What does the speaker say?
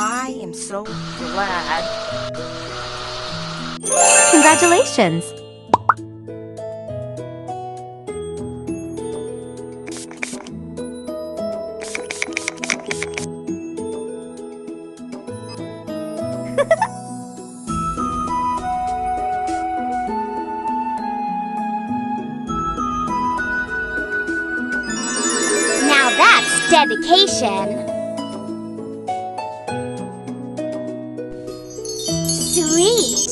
I am so glad. Congratulations! Now that's dedication. sweet.